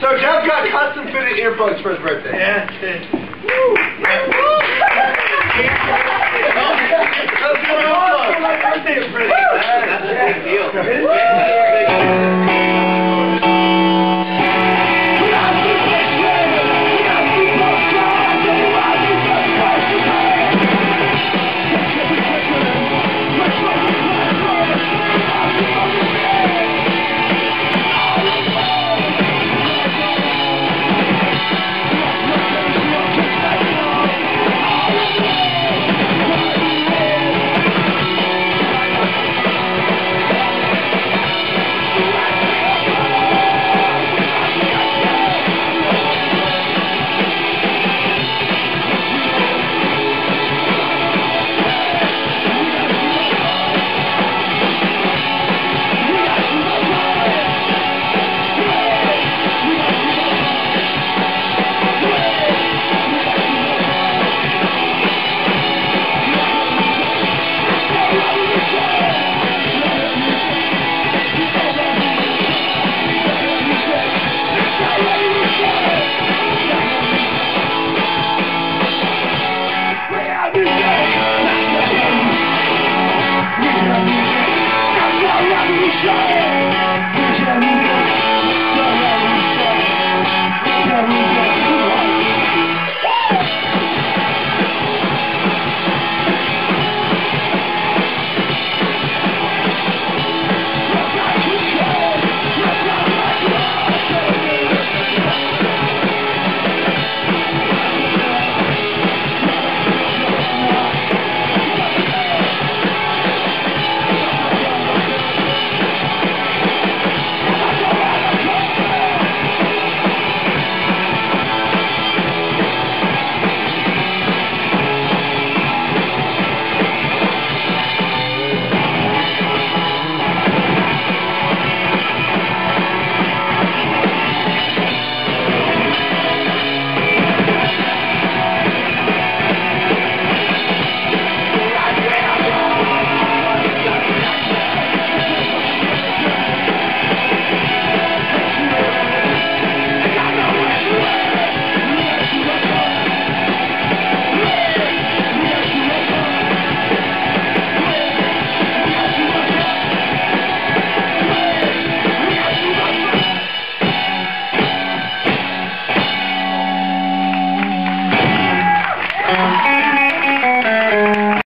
So Jeff got custom fitted earphones for his birthday. Yeah.